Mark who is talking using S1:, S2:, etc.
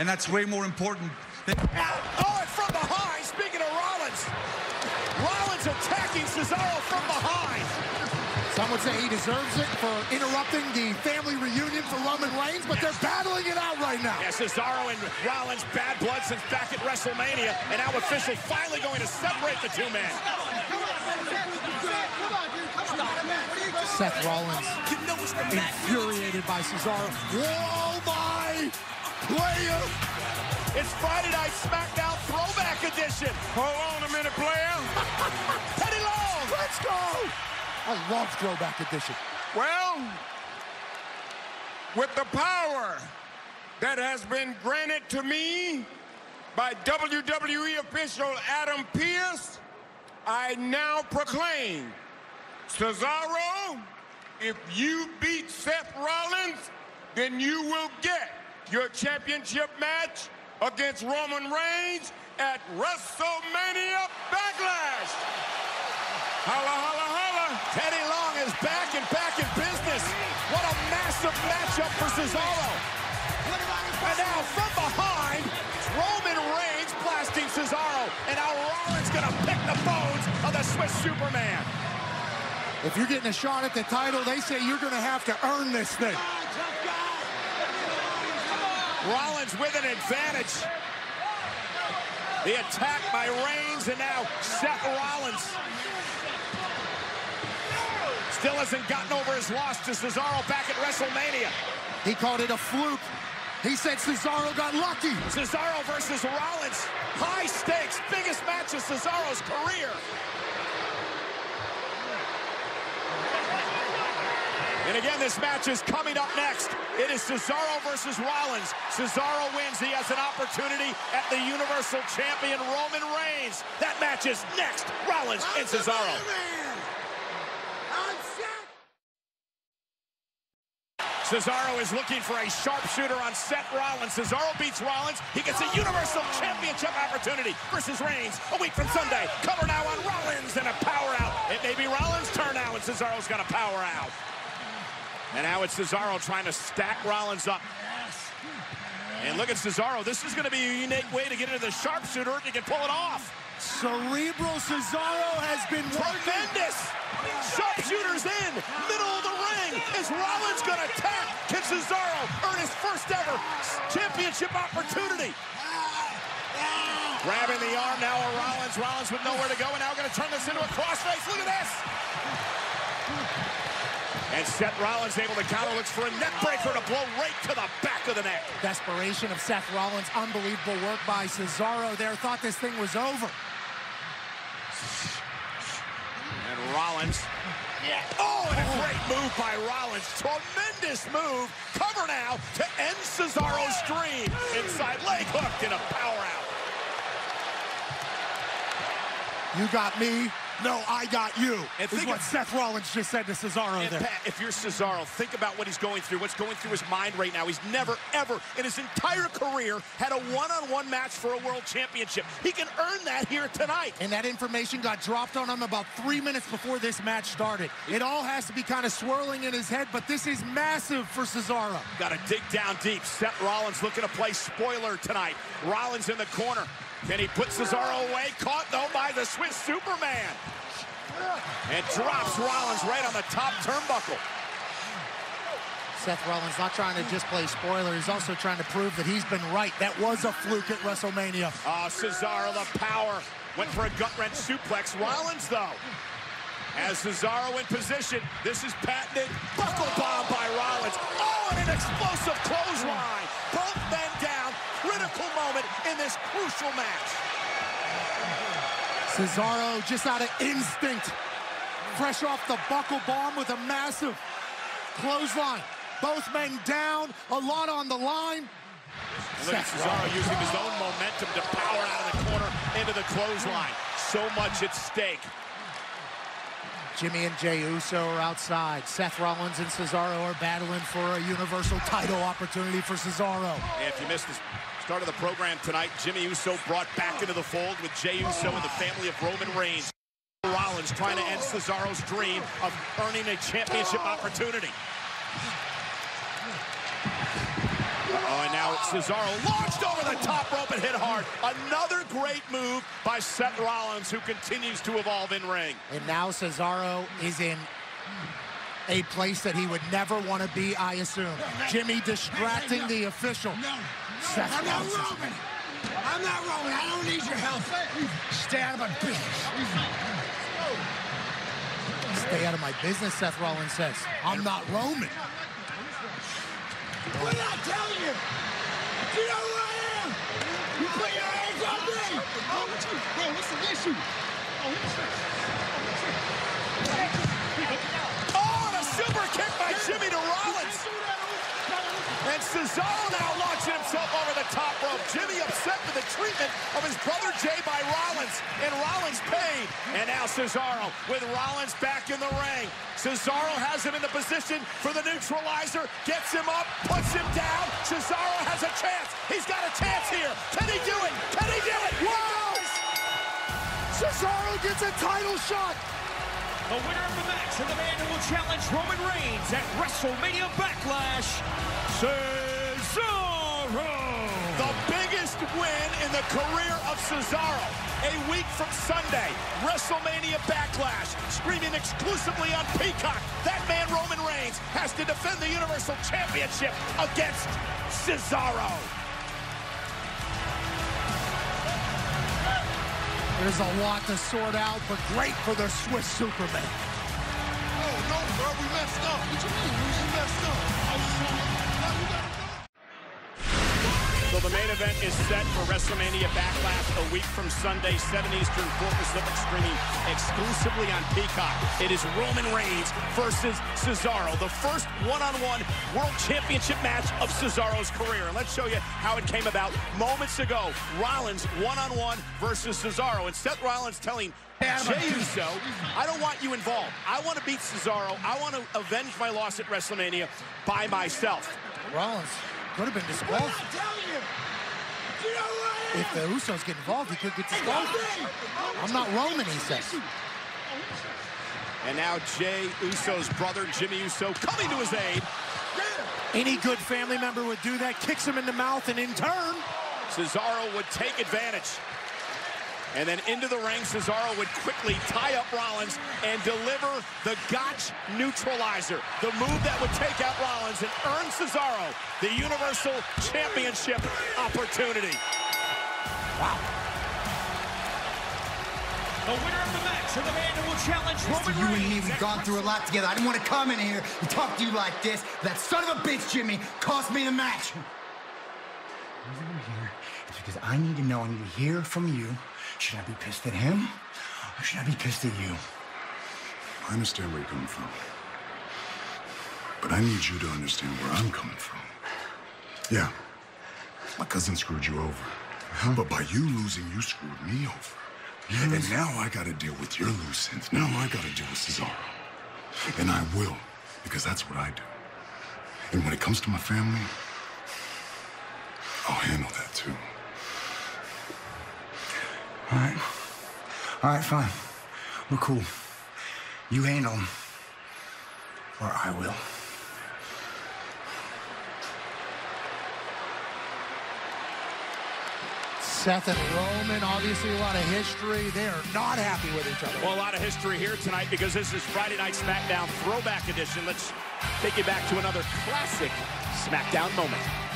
S1: and that's way more important. Than
S2: oh, and from behind, speaking of Rollins. Rollins attacking Cesaro from behind.
S3: Some would say he deserves it for interrupting the family reunion for Roman Reigns, but they're battling it out right now.
S2: Yeah, Cesaro and Rollins, bad blood since back at WrestleMania, and now officials finally going to separate the two men.
S3: Seth Rollins infuriated by Cesaro. Whoa, my player!
S2: It's Friday Night SmackDown Throwback Edition.
S4: Hold on a minute, player.
S2: Teddy Long,
S3: let's go! I love Throwback Edition.
S4: Well, with the power that has been granted to me by WWE official Adam Pearce, I now proclaim, Cesaro, if you beat Seth Rollins, then you will get your championship match against Roman Reigns at WrestleMania Backlash. Holla, holla, holla.
S2: Teddy Long is back and back in business. What a massive matchup for Cesaro. And now from behind, Roman Reigns blasting Cesaro. And now Rollins going to pick the bones of the Swiss Superman.
S3: If you're getting a shot at the title, they say you're going to have to earn this thing.
S2: Rollins with an advantage. The attack by Reigns and now Seth Rollins. Still hasn't gotten over his loss to Cesaro back at WrestleMania.
S3: He called it a fluke. He said Cesaro got lucky.
S2: Cesaro versus Rollins. High stakes, biggest match of Cesaro's career. And again, this match is coming up next. It is Cesaro versus Rollins. Cesaro wins. He has an opportunity at the Universal Champion Roman Reigns. That match is next. Rollins and Cesaro. Cesaro is looking for a sharpshooter on Seth Rollins. Cesaro beats Rollins. He gets a Universal Championship opportunity versus Reigns a week from Sunday. Cover now on Rollins and a power out. It may be Rollins' turn now, and Cesaro's got a power out. And now it's Cesaro trying to stack Rollins up. And look at Cesaro. This is going to be a unique way to get into the sharpshooter if he can pull it off.
S3: Cerebral Cesaro has been
S2: Tremendous. Sharpshooters in. Middle of the ring. Is Rollins going to tap? Can Cesaro earn his first ever championship opportunity? Grabbing the arm now of Rollins. Rollins with nowhere to go. And now going to turn this into a crossface. Look at this. And Seth Rollins able to counter, looks for a neck breaker to blow right to the back of the neck.
S3: Desperation of Seth Rollins, unbelievable work by Cesaro there, thought this thing was over.
S2: And Rollins, yeah. oh, and a great move by Rollins. Tremendous move. Cover now to end Cesaro's dream. Inside leg hooked and a power out.
S3: You got me, no, I got you.
S2: And
S3: is what
S2: of,
S3: Seth Rollins just said to Cesaro
S2: there.
S3: Pat,
S2: if you're Cesaro, think about what he's going through, what's going through his mind right now. He's never, ever in his entire career had a one-on-one -on -one match for a world championship. He can earn that here tonight.
S3: And that information got dropped on him about three minutes before this match started. It all has to be kind of swirling in his head, but this is massive for Cesaro.
S2: Got to dig down deep. Seth Rollins looking to play spoiler tonight. Rollins in the corner. Can he put Cesaro away? Caught, though, by the Swiss Superman. And drops Rollins right on the top turnbuckle.
S3: Seth Rollins not trying to just play spoiler. He's also trying to prove that he's been right. That was a fluke at WrestleMania.
S2: Oh, Cesaro, the power. Went for a gut-wrench suplex. Rollins, though. As Cesaro in position, this is patented buckle bomb by Rollins. Oh, and an explosive clothesline. Crucial match.
S3: Cesaro just out of instinct. Fresh off the buckle bomb with a massive clothesline. Both men down, a lot on the line.
S2: And look at Cesaro using his own momentum to power out of the corner into the clothesline. So much at stake.
S3: Jimmy and Jey Uso are outside. Seth Rollins and Cesaro are battling for a Universal title opportunity for Cesaro.
S2: And if you missed the start of the program tonight, Jimmy Uso brought back into the fold with Jey Uso and the family of Roman Reigns. Rollins trying to end Cesaro's dream of earning a championship opportunity. Uh oh and now Cesaro launched over the top rope and hit hard. Another great move by Seth Rollins, who continues to evolve in ring.
S3: And now Cesaro is in a place that he would never want to be, I assume. Jimmy distracting the official. Seth
S5: I'm not
S3: Rollins.
S5: Roman. I'm not Roman. I don't need your help. Stay out of my business.
S3: Stay out of my business, Seth Rollins says. I'm not Roman.
S5: What did I tell you? You know who I am? You put your hands on me. You? Bro, what's the issue? Oh,
S2: Oh, and a super kick by Jimmy to Rollins. And Cesaro now launching himself over the top rope. Jimmy upset with the treatment of his brother Jey by Rollins. And Rollins paid. And now Cesaro with Rollins back in the ring. Cesaro has him in the position for the neutralizer. Gets him up, puts him down. Cesaro has a chance. He's got a chance here. Can he do it? Can he do it?
S3: Wow! Cesaro gets a title shot.
S6: The winner of the match and the man who will challenge Roman Reigns at WrestleMania Backlash, Cesaro!
S2: The biggest win in the career of Cesaro. A week from Sunday, WrestleMania Backlash, streaming exclusively on Peacock. That man, Roman Reigns, has to defend the Universal Championship against Cesaro.
S3: There's a lot to sort out, but great for the Swiss Superman.
S5: Oh, no, bro. We messed up. What you mean?
S2: So the main event is set for WrestleMania Backlash a week from Sunday, 7 Eastern, 4 Pacific, streaming exclusively on Peacock. It is Roman Reigns versus Cesaro, the first one-on-one World Championship match of Cesaro's career. And let's show you how it came about moments ago. Rollins one-on-one versus Cesaro. And Seth Rollins telling Jey Uso, I don't want you involved. I want to beat Cesaro. I want to avenge my loss at WrestleMania by myself.
S3: Rollins could have been
S5: What did
S3: disqualified.
S5: Tell you? Know who I am?
S3: If the Usos get involved, he could get disqualified. I'm not Roman, he says.
S2: And now Jey Uso's brother, Jimmy Uso, coming to his aid.
S3: Any good family member would do that, kicks him in the mouth, and in turn,
S2: Cesaro would take advantage. And then into the ring, Cesaro would quickly tie up Rollins and deliver the Gotch neutralizer. The move that would take out Rollins and earn Cesaro the Universal Championship opportunity.
S6: The winner of the match and the man who will challenge
S7: Mister,
S6: Roman
S7: you and me, we've gone through a lot together. I didn't want to come in here and talk to you like this. That son of a bitch, Jimmy, cost me the match. The reason I'm here is because I need to know, I need to hear from you. Should I be pissed at him or should I be pissed at you?
S8: I understand where you're coming from. But I need you to understand where I'm coming from. Yeah, my cousin screwed you over. Uh-huh. But by you losing, you screwed me over. And now I gotta deal with your loose ends. Now I gotta deal with Cesaro. And I will, because that's what I do. And when it comes to my family, I'll handle that too.
S7: All right. All right, fine. We're cool. You handle them, or I will.
S3: Seth and Roman, obviously a lot of history. They are not happy with each other.
S2: Well, a lot of history here tonight because this is Friday Night SmackDown Throwback Edition. Let's take you back to another classic SmackDown moment.